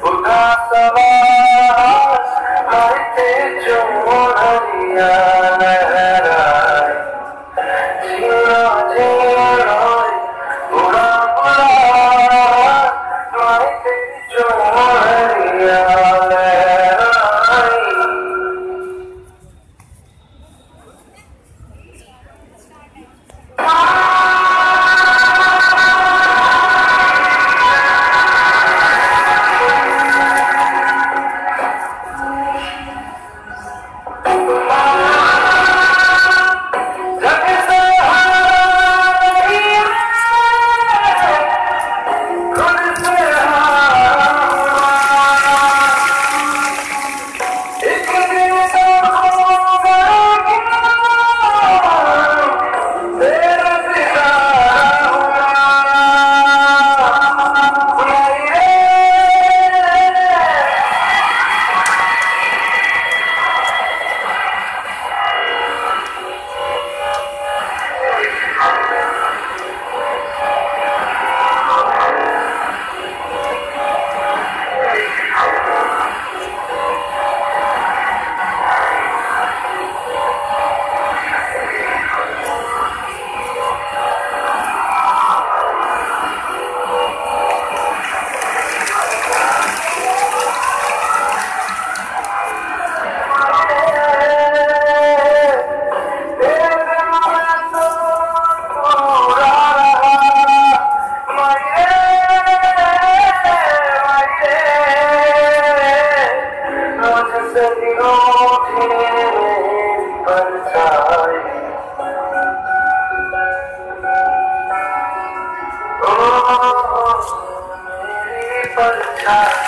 Bukhasa Vah तेरा